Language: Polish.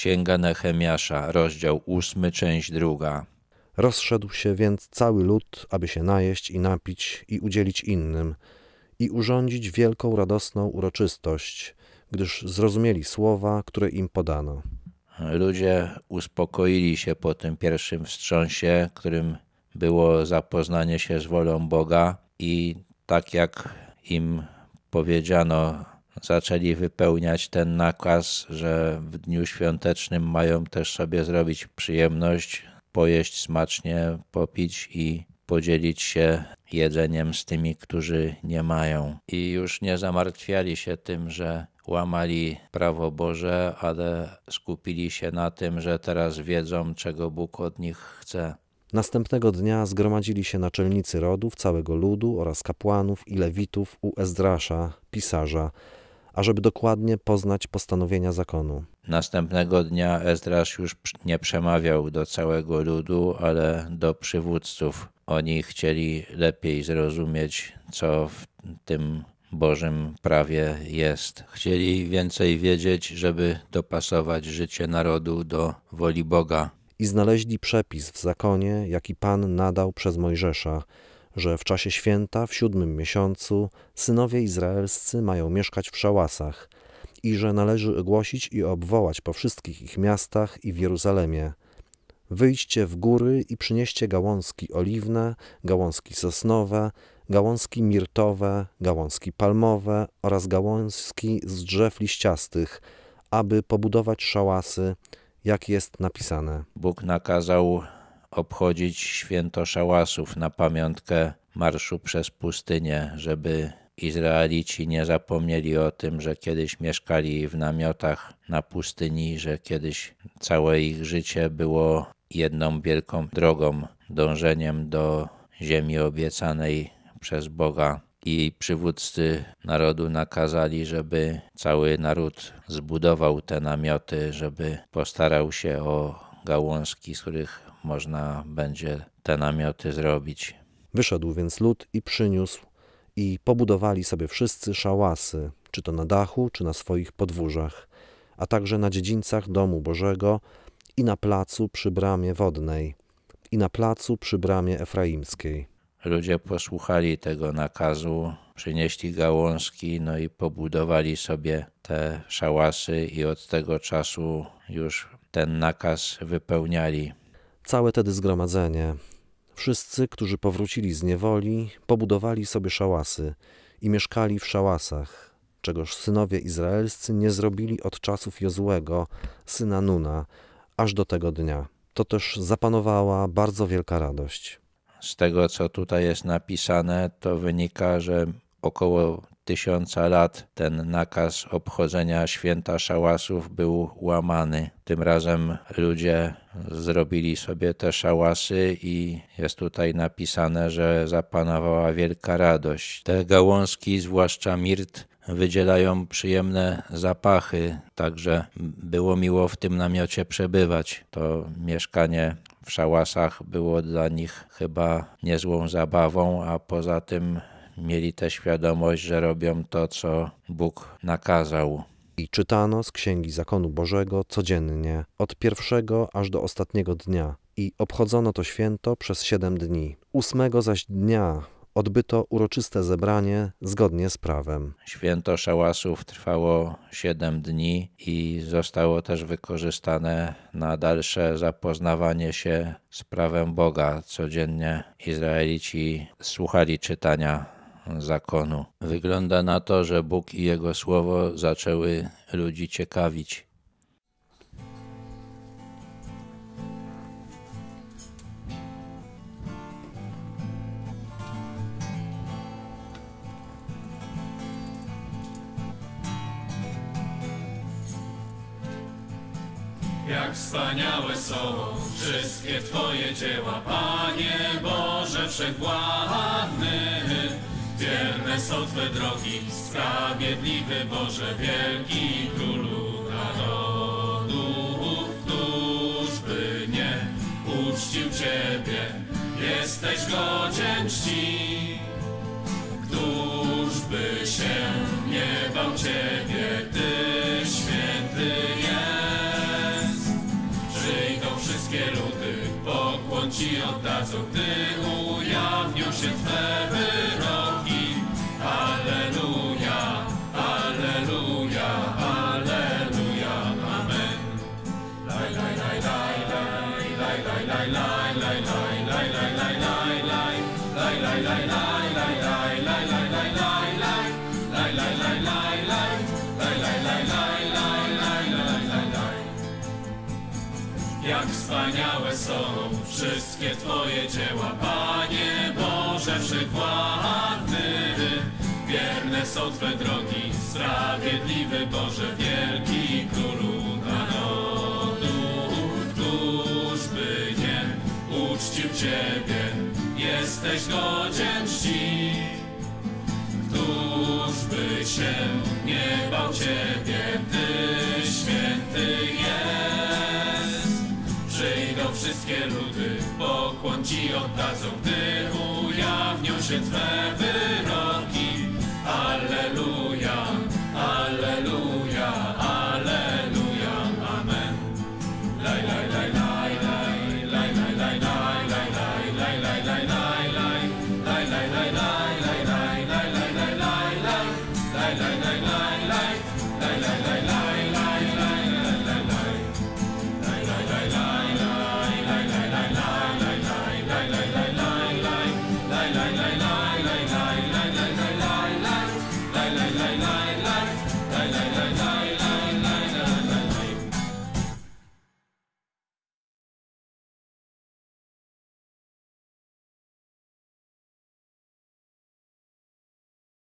Księga Nehemiasza, rozdział ósmy, część druga. Rozszedł się więc cały lud, aby się najeść i napić i udzielić innym i urządzić wielką radosną uroczystość, gdyż zrozumieli słowa, które im podano. Ludzie uspokoili się po tym pierwszym wstrząsie, którym było zapoznanie się z wolą Boga i tak jak im powiedziano, zaczęli wypełniać ten nakaz, że w dniu świątecznym mają też sobie zrobić przyjemność, pojeść smacznie, popić i podzielić się jedzeniem z tymi, którzy nie mają. I już nie zamartwiali się tym, że łamali prawo Boże, ale skupili się na tym, że teraz wiedzą, czego Bóg od nich chce. Następnego dnia zgromadzili się naczelnicy rodów, całego ludu oraz kapłanów i lewitów u Ezdrasza, pisarza, ażeby dokładnie poznać postanowienia zakonu. Następnego dnia Ezdrasz już nie przemawiał do całego ludu, ale do przywódców. Oni chcieli lepiej zrozumieć, co w tym Bożym prawie jest. Chcieli więcej wiedzieć, żeby dopasować życie narodu do woli Boga. I znaleźli przepis w zakonie, jaki Pan nadał przez Mojżesza, że w czasie święta w siódmym miesiącu synowie izraelscy mają mieszkać w szałasach i że należy ogłosić i obwołać po wszystkich ich miastach i w Jeruzalemie. Wyjdźcie w góry i przynieście gałązki oliwne, gałązki sosnowe, gałązki mirtowe, gałązki palmowe oraz gałązki z drzew liściastych, aby pobudować szałasy, jak jest napisane. Bóg nakazał obchodzić święto szałasów na pamiątkę marszu przez pustynię, żeby Izraelici nie zapomnieli o tym, że kiedyś mieszkali w namiotach na pustyni, że kiedyś całe ich życie było jedną wielką drogą, dążeniem do ziemi obiecanej przez Boga. I przywódcy narodu nakazali, żeby cały naród zbudował te namioty, żeby postarał się o gałązki, z których można będzie te namioty zrobić. Wyszedł więc lud i przyniósł i pobudowali sobie wszyscy szałasy, czy to na dachu, czy na swoich podwórzach, a także na dziedzińcach domu Bożego i na placu przy bramie wodnej, i na placu przy bramie efraimskiej. Ludzie posłuchali tego nakazu, przynieśli gałązki, no i pobudowali sobie te szałasy i od tego czasu już ten nakaz wypełniali. Całe tedy zgromadzenie, wszyscy, którzy powrócili z niewoli, pobudowali sobie szałasy i mieszkali w szałasach, czegoż synowie izraelscy nie zrobili od czasów Jozłego, syna Nuna, aż do tego dnia. To też zapanowała bardzo wielka radość. Z tego, co tutaj jest napisane, to wynika, że około tysiąca lat ten nakaz obchodzenia święta szałasów był łamany. Tym razem ludzie zrobili sobie te szałasy i jest tutaj napisane, że zapanowała wielka radość. Te gałązki, zwłaszcza mirt, wydzielają przyjemne zapachy, także było miło w tym namiocie przebywać. To mieszkanie w szałasach było dla nich chyba niezłą zabawą, a poza tym mieli tę świadomość, że robią to, co Bóg nakazał. I czytano z Księgi Zakonu Bożego codziennie, od pierwszego aż do ostatniego dnia. I obchodzono to święto przez siedem dni. Ósmego zaś dnia odbyto uroczyste zebranie zgodnie z prawem. Święto szałasów trwało siedem dni i zostało też wykorzystane na dalsze zapoznawanie się z prawem Boga. Codziennie Izraelici słuchali czytania zakonu. Wygląda na to, że Bóg i Jego słowo zaczęły ludzi ciekawić. Jak wspaniałe są wszystkie Twoje dzieła, Panie Boże Wszechwładny. Wierne są Twe drogi, sprawiedliwy Boże, wielki Królu narodów, któż by nie uczcił Ciebie, jesteś godzien Ci oddadzą, gdy ujawnią się Twe wyroki. Alleluja, Alleluja, Alleluja, Amen. Laj, laj, laj, laj, laj, laj, laj, laj, laj, laj, laj, laj, laj, laj, laj, laj, laj, laj. Jak wspaniałe są wszystkie Twoje dzieła, Panie Boże Wszechwładny. Wierne są Twe drogi, sprawiedliwy Boże, wielki Królu narodów, któż by nie uczcił Ciebie, jesteś godzien czci. Któż by się nie bał Ciebie, Ty święty wszystkie ludy, pokłon Ci oddadzą, gdy ujawnią się Twe wyroki. Alleluja, Alleluja, Alleluja, Amen.